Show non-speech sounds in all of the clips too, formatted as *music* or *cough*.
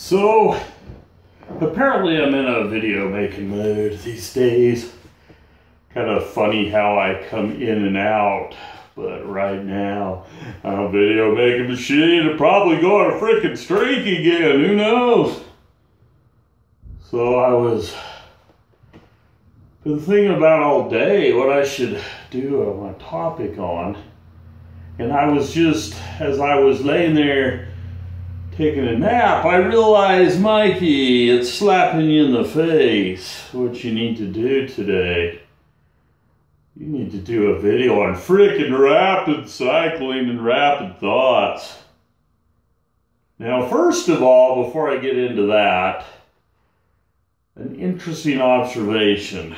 So, apparently I'm in a video making mood these days. Kind of funny how I come in and out, but right now I'm a video making machine and probably go on a freaking streak again, who knows? So I was been thinking about all day what I should do my topic on. And I was just, as I was laying there taking a nap, I realize, Mikey, it's slapping you in the face what you need to do today. You need to do a video on freaking rapid cycling and rapid thoughts. Now, first of all, before I get into that, an interesting observation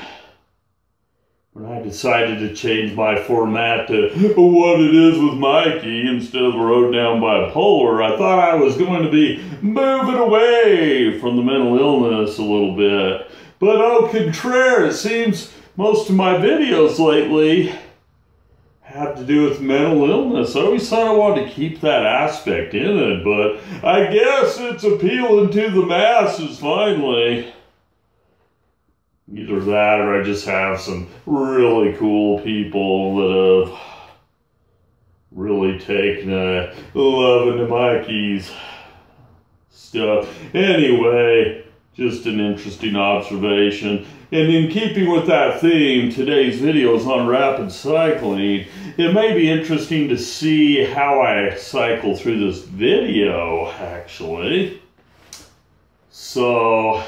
when I decided to change my format to what it is with Mikey instead of road down bipolar, I thought I was going to be moving away from the mental illness a little bit. But au contraire, it seems most of my videos lately have to do with mental illness. I always thought I wanted to keep that aspect in it, but I guess it's appealing to the masses finally. Either that or I just have some really cool people that have really taken a loving to Mikey's stuff. Anyway, just an interesting observation. And in keeping with that theme, today's video is on rapid cycling. It may be interesting to see how I cycle through this video, actually. So,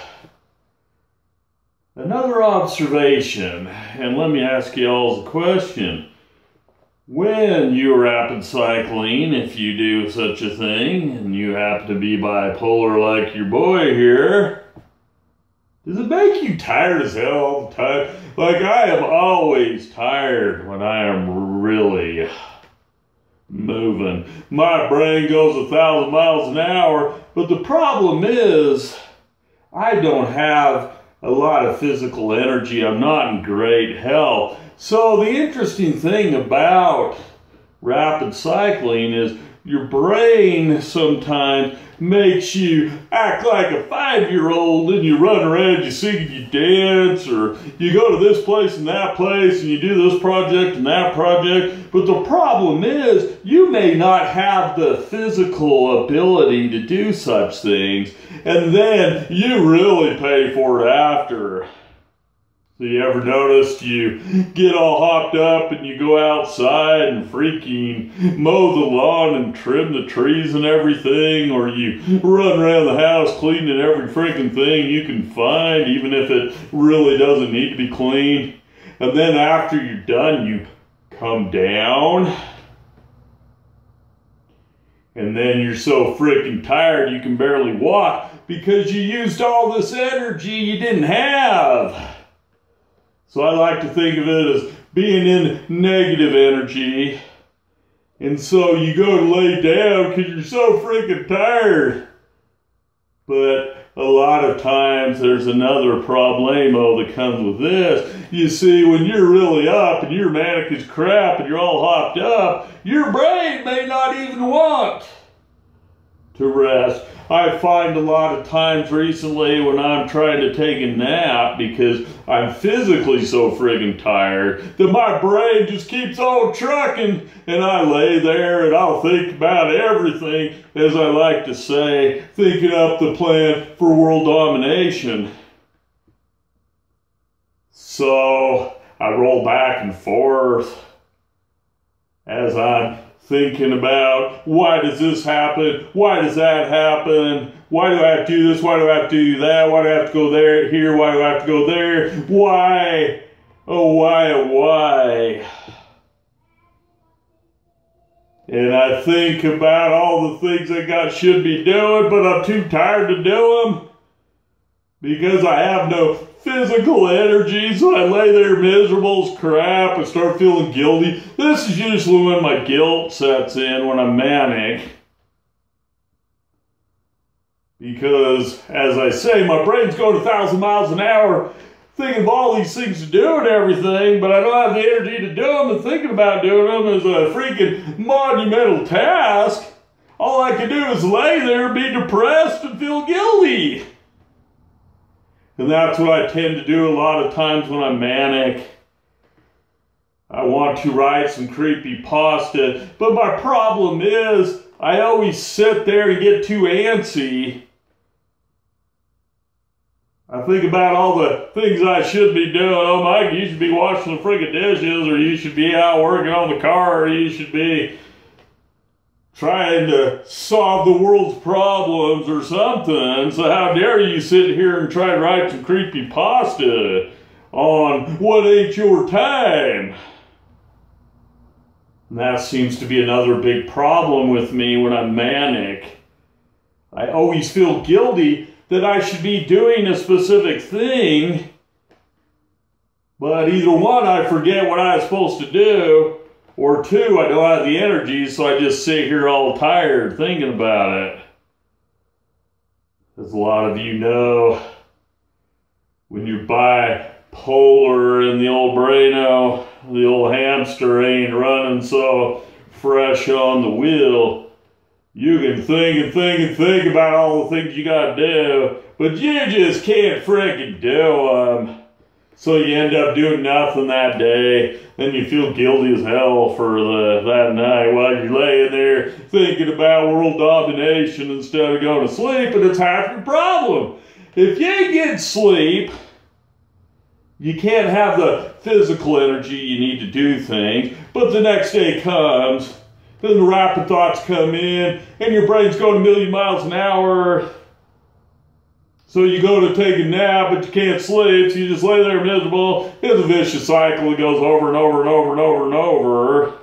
Another observation, and let me ask you all a question. When you're rapid cycling, if you do such a thing, and you happen to be bipolar like your boy here, does it make you tired as hell all the time? Like I am always tired when I am really moving. My brain goes a thousand miles an hour, but the problem is I don't have a lot of physical energy. I'm not in great health. So the interesting thing about rapid cycling is your brain sometimes makes you act like a five-year-old and you run around, you sing you dance, or you go to this place and that place and you do this project and that project. But the problem is you may not have the physical ability to do such things, and then you really pay for it after. So you ever noticed you get all hopped up and you go outside and freaking mow the lawn and trim the trees and everything, or you run around the house cleaning every freaking thing you can find, even if it really doesn't need to be cleaned. And then after you're done, you come down. And then you're so freaking tired you can barely walk because you used all this energy you didn't have. So I like to think of it as being in negative energy. And so you go to lay down because you're so freaking tired. But a lot of times there's another problemo that comes with this. You see, when you're really up and you're manic as crap and you're all hopped up, your brain may not even want to rest. I find a lot of times recently when I'm trying to take a nap because I'm physically so friggin' tired that my brain just keeps on trucking and I lay there and I'll think about everything, as I like to say, thinking up the plan for world domination. So I roll back and forth as I'm thinking about why does this happen? Why does that happen? Why do I have to do this? Why do I have to do that? Why do I have to go there, here? Why do I have to go there? Why? Oh, why, oh, why? And I think about all the things I got should be doing, but I'm too tired to do them because I have no physical energy, so I lay there miserable as crap and start feeling guilty. This is usually when my guilt sets in when I'm manic. Because, as I say, my brain's going a thousand miles an hour thinking of all these things to do and everything, but I don't have the energy to do them, and thinking about doing them is a freaking monumental task. all I can do is lay there be depressed and feel guilty. And that's what I tend to do a lot of times when I'm manic. I want to write some creepy pasta, but my problem is I always sit there and get too antsy. I think about all the things I should be doing. Oh, Mike, you should be washing the friggin' dishes, or you should be out working on the car, or you should be trying to solve the world's problems or something. So how dare you sit here and try to write some creepy pasta on what ain't your time? And that seems to be another big problem with me when I'm manic. I always feel guilty that I should be doing a specific thing, but either one, I forget what I was supposed to do, or two, I don't have the energy, so I just sit here all tired thinking about it. As a lot of you know, when you buy Polar in the old Brano, the old hamster ain't running so fresh on the wheel. You can think and think and think about all the things you gotta do, but you just can't freaking do them. So you end up doing nothing that day. Then you feel guilty as hell for the, that night while you're laying there thinking about world domination instead of going to sleep, and it's half your problem. If you get sleep, you can't have the physical energy you need to do things, but the next day comes, then the rapid thoughts come in, and your brain's going a million miles an hour, so you go to take a nap, but you can't sleep, so you just lay there miserable. It's a vicious cycle. It goes over and over and over and over and over.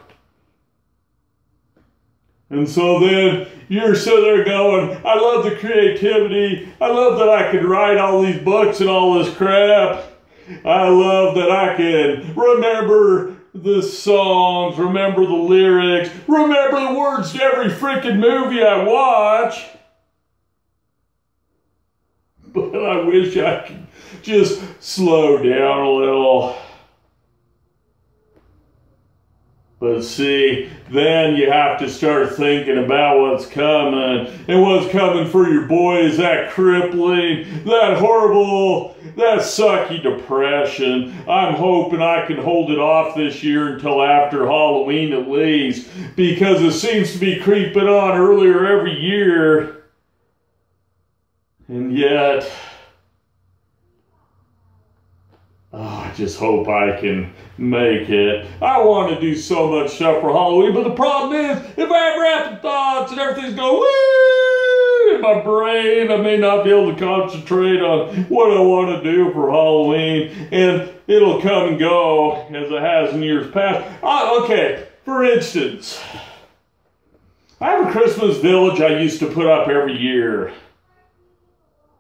And so then you're sitting there going, I love the creativity. I love that I can write all these books and all this crap. I love that I can remember the songs, remember the lyrics, remember the words to every freaking movie I watch. *laughs* but I wish I could just slow down a little. But see, then you have to start thinking about what's coming. And what's coming for your boy is that crippling, that horrible, that sucky depression. I'm hoping I can hold it off this year until after Halloween at least, because it seems to be creeping on earlier every year. And yet, oh, I just hope I can make it. I want to do so much stuff for Halloween, but the problem is, if I have rapid thoughts and everything's going woo in my brain, I may not be able to concentrate on what I want to do for Halloween, and it'll come and go as it has in years past. Uh, okay, for instance, I have a Christmas village I used to put up every year.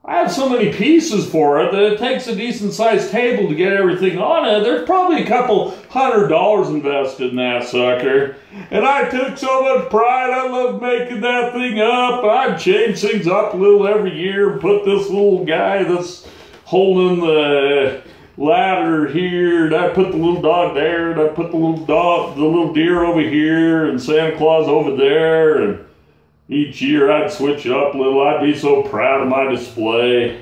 I have so many pieces for it that it takes a decent sized table to get everything on it. There's probably a couple hundred dollars invested in that sucker. And I took so much pride. I love making that thing up. I change things up a little every year. Put this little guy that's holding the ladder here. And I put the little dog there. And I put the little dog, the little deer over here. And Santa Claus over there. And each year I'd switch it up a little. I'd be so proud of my display.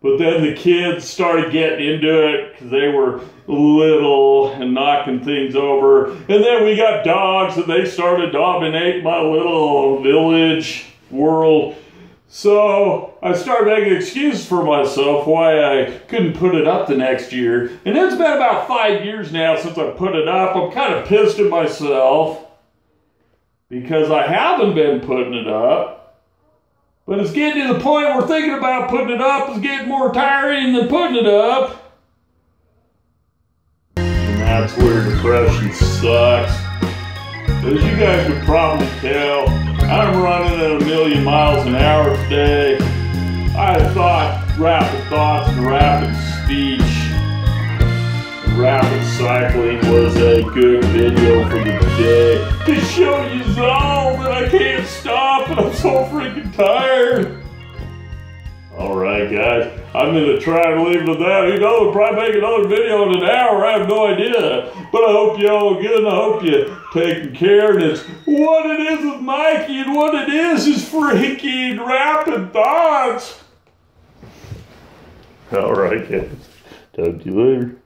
But then the kids started getting into it because they were little and knocking things over. And then we got dogs and they started dominating my little village world. So I started making excuses for myself why I couldn't put it up the next year. And it's been about five years now since I put it up. I'm kind of pissed at myself because I haven't been putting it up. But it's getting to the point where thinking about putting it up is getting more tiring than putting it up. And that's where depression sucks. As you guys could probably tell, I'm running at a million miles an hour today. I thought rapid thoughts and rapid speech rapid cycling was a good video for the day to show you all that I can't stop and *laughs* I'm so freaking tired. All right, guys. I'm gonna try and leave it at that. You know, we'll probably make another video in an hour. I have no idea. But I hope y'all good. and I hope you taking care. And it's what it is with Mikey, and what it is is freaking rapid thoughts. All right, guys. Talk to you later.